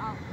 out.